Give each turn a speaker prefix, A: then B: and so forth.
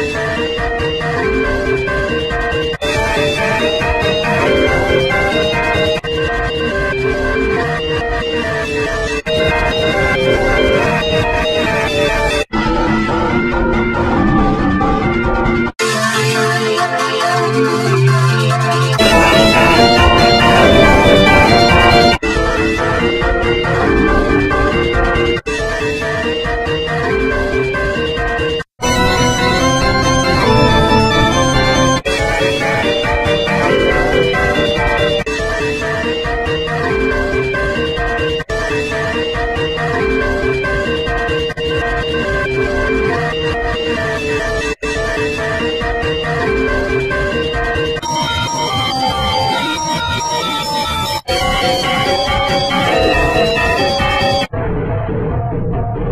A: Música Música